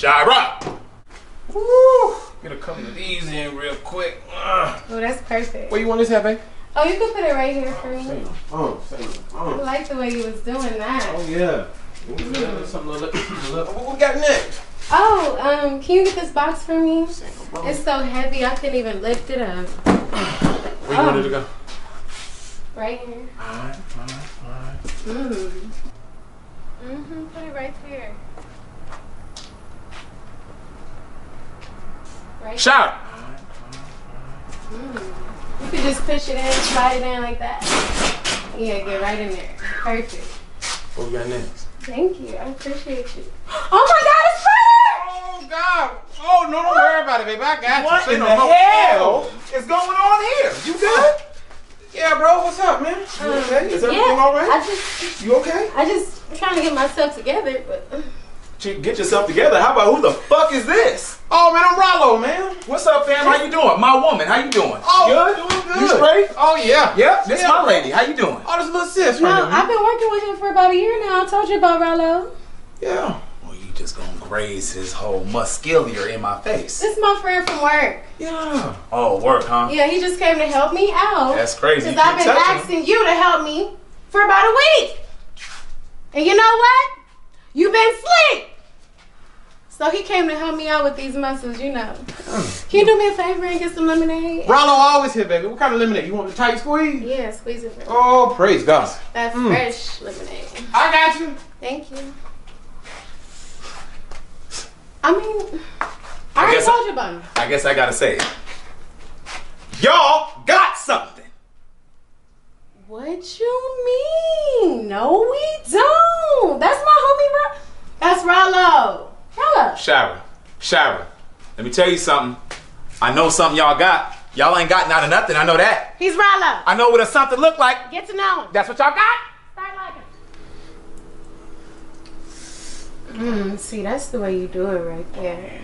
Shira! Woo! Get a couple of these in real quick. Oh, that's perfect. Where you want this at, babe? Oh, you can put it right here for me. Oh, say I Oh, like the way you was doing that. oh yeah. Ooh, Something a little, a little. What we got next? Oh, um, can you get this box for me? It's so heavy, I couldn't even lift it up. Where you want it to go? Right here. Alright, alright, alright. Mm. Mm-hmm, put it right there. Right Shout! Mm. You could just push it in, slide it in like that. Yeah, get right in there. Perfect. What we got next? Thank you. I appreciate you. Oh my God, it's prayer! Oh God! Oh no, don't worry about it, baby. I got What you. Say in no the more. hell is going on here? You good? Yeah, bro. What's up, man? You okay? Is everything Um, yeah, all right? I just, You okay? I just trying to get myself together, but Get yourself together. How about who the fuck is this? Oh man, I'm Rollo, man. What's up, fam? How you doing? My woman, how you doing? Oh, good? doing good. You straight? Oh yeah. Yep, this Yeah, my lady. How you doing? Oh, this little sis no, right here. I've been working with him for about a year now. I told you about Rollo. Yeah. Well, you just gonna graze his whole muscular in my face. This is my friend from work. Yeah. Oh, work, huh? Yeah, he just came to help me out. That's crazy. Because I've been touching him. asking you to help me for about a week. And you know what? You've been asleep. So he came to help me out with these muscles, you know. Can you do me a favor and get some lemonade? Rollo always here, baby. What kind of lemonade? You want the tight squeeze? Yeah, squeeze it for me. Oh, praise God. That Mm. fresh lemonade. I got you. Thank you. I mean, I already guess told you about him. I guess I gotta say it. Y'all got something. What you mean? No, we don't. That's my homie, Ro- That's Rollo. Rollo. Shara, Shara, let me tell you something. I know something y'all got. Y'all ain't got not of nothing. I know that. He's Rollo. I know what a something look like. Get to know him. That's what y'all got. Start liking. Mm, see, that's the way you do it right there.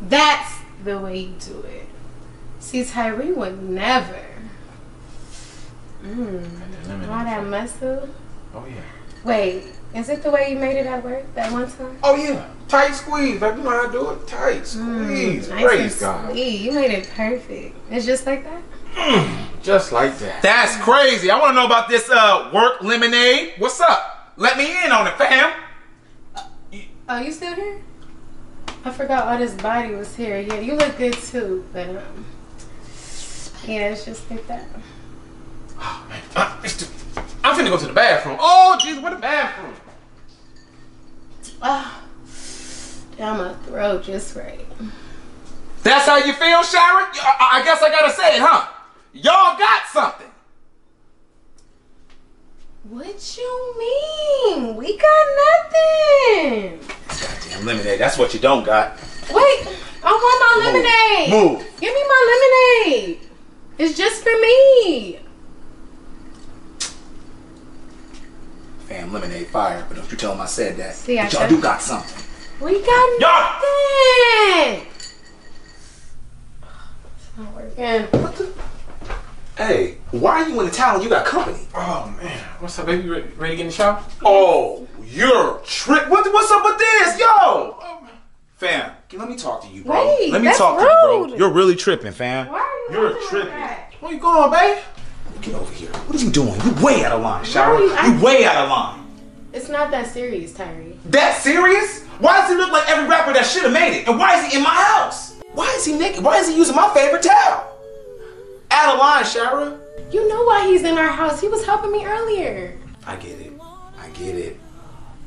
That's the way you do it. See, Tyree would never. Mm, all that muscle. Oh yeah. Wait, is it the way you made it at work that one time? Oh yeah. Tight squeeze, baby. You know how to do it. Tight squeeze. Mm, nice praise and God. sweet. You made it perfect. It's just like that. Just like that. That's crazy. I want to know about this uh work lemonade. What's up? Let me in on it, fam. Oh, you still here? I forgot all this body was here. Yeah, you look good too, but um, yeah, it's just like that. Oh, man. Uh, it's too- I'm finna go to the bathroom. Oh, jeez, where the bathroom? Ah, down my throat, just right. That's how you feel, Sharon? I, I guess I gotta say it, huh? Y'all got something. What you mean? We got nothing. Goddamn lemonade. That's what you don't got. Wait, I want my lemonade. Move. Give me my lemonade. It's just for me. Fam, lemonade fire. But don't you tell them I said that. See, I but y'all do got something. We got Y'all. nothing. It's not working. Hey, why are you in the town? You got company. Oh man. What's up, baby? Ready, ready to get in the shower? Oh, you're trip. What, what's up with this, yo? Fam, let me talk to you, bro. Wait, let me that's talk to you, bro. You're really tripping, fam. Why are you You're tripping. like that? Where you going, babe? Get over here. What are you doing? You way out of line, Shower. you You, acting- way out of line. It's not that serious, Tyree. That serious? Why does he look like every rapper that should have made it? And why is he in my house? Why is he naked? Why is he using my favorite towel? Out of line, Shara. You know why he's in our house. He was helping me earlier. I get it. I get it.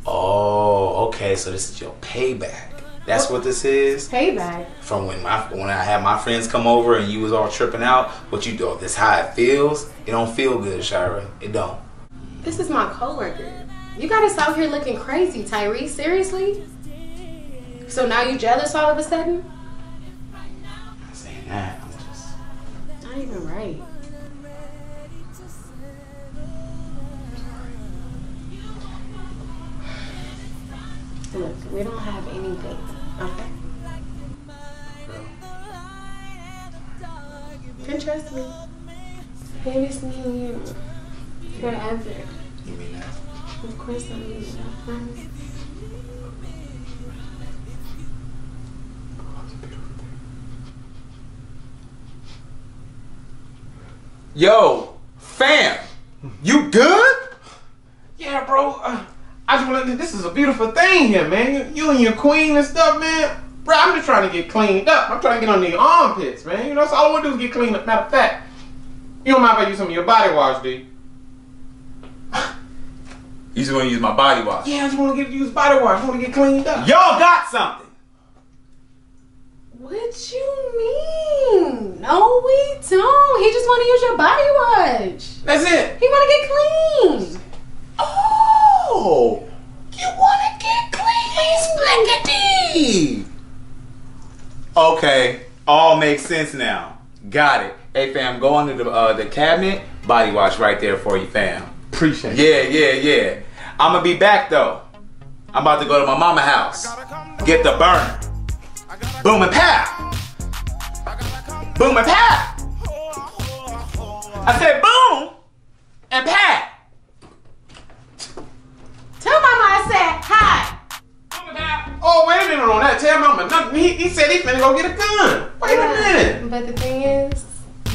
Oh, okay. So this is your payback. That's what this is. Payback. From when my when I had my friends come over and you was all tripping out. What you do? This how it feels. It don't feel good, Shira. It don't. This is my coworker. You got us out here looking crazy, Tyree. Seriously? So now you jealous all of a sudden? I'm not saying that. I'm just. Not even right. Look, we don't have anything, Okay. Can trust me. Maybe me and you. Forever. You mean that? Of course I mean that. I. Yo, fam, you good? Yeah, bro. Uh I just want to. This is a beautiful thing here, man. You, you and your queen and stuff, man. Bro, I'm just trying to get cleaned up. I'm trying to get on the armpits, man. You know, so all I want to do is get cleaned up. Matter of fact, you don't mind if I use some of your body wash, do you? You just gonna use my body wash? Yeah, I just want to get use body wash. I want to get cleaned up. Y'all got something. What you mean? No, we don't. He just want to use your body wash. That's it. He want to get clean. Oh, you wanna get clean, splickety? Okay, all makes sense now. Got it. Hey fam, go under the uh, the cabinet. Body wash right there for you, fam. Appreciate it. Yeah, yeah, yeah. I'm gonna be back though. I'm about to go to my mama house. Get the burner. Boom and pow. Boom and pow. I said boom and pow. He, he said he finna go get a gun. Wait a minute. But the thing is,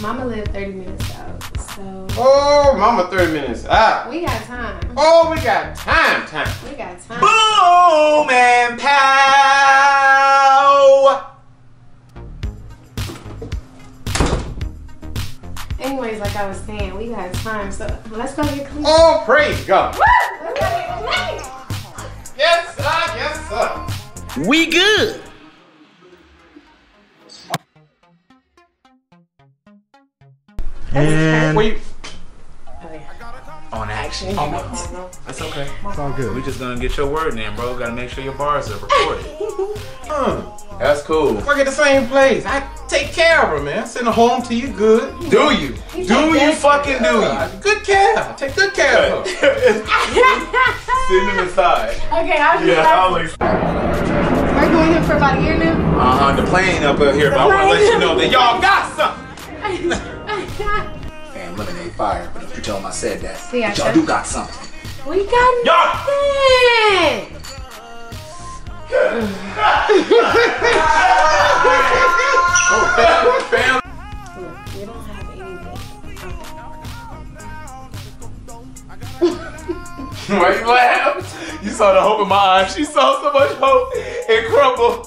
mama lived 30 minutes out. So Oh, mama, 30 minutes out. we got time. Oh, we got time, time. We got time. Boom and pow. Anyways, like I was saying, we got time. So let's go get clean. Oh, praise God. Woo! Let's go get clean. Yes, sir. Yes, sir. We good. And Wait. On action. That's okay. it's all good. We just gonna get your word in, bro. Gotta make sure your bars are recorded. Hmm. That's cool. Work at the same place. I take care of her, man. Send her home to you good. Do you? You Do you fucking do you? good care. I take good care of her. Send him aside. okay, I'll Yeah, I'll yeah, like. We're doing it for about a year now. Uh huh. The plane up here, but I wanna let you know that y'all got something. Man, lemonade fire. But if you tell them I said that, See, but y'all do got something. we got Y'all. nothing. Oh, fam, fam. Look, we don't have anything. Why you laugh? You saw the hope in my eyes. She saw so much hope. It crumbled.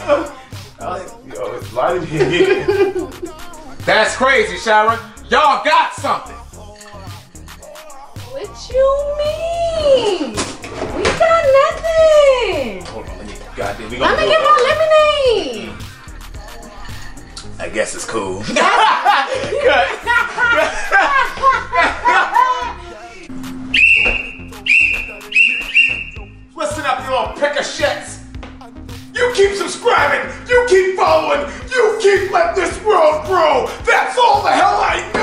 Yo, oh, it's lighting here. That's crazy, Sharon. Y'all got something. What you mean? We got nothing. Hold on, let me. Goddamn, we I'm gonna gonna get my lemonade. I guess it's cool. Listen up, you little pick of shits. You keep subscribing. You keep following. You keep letting this world grow. That's all the hell I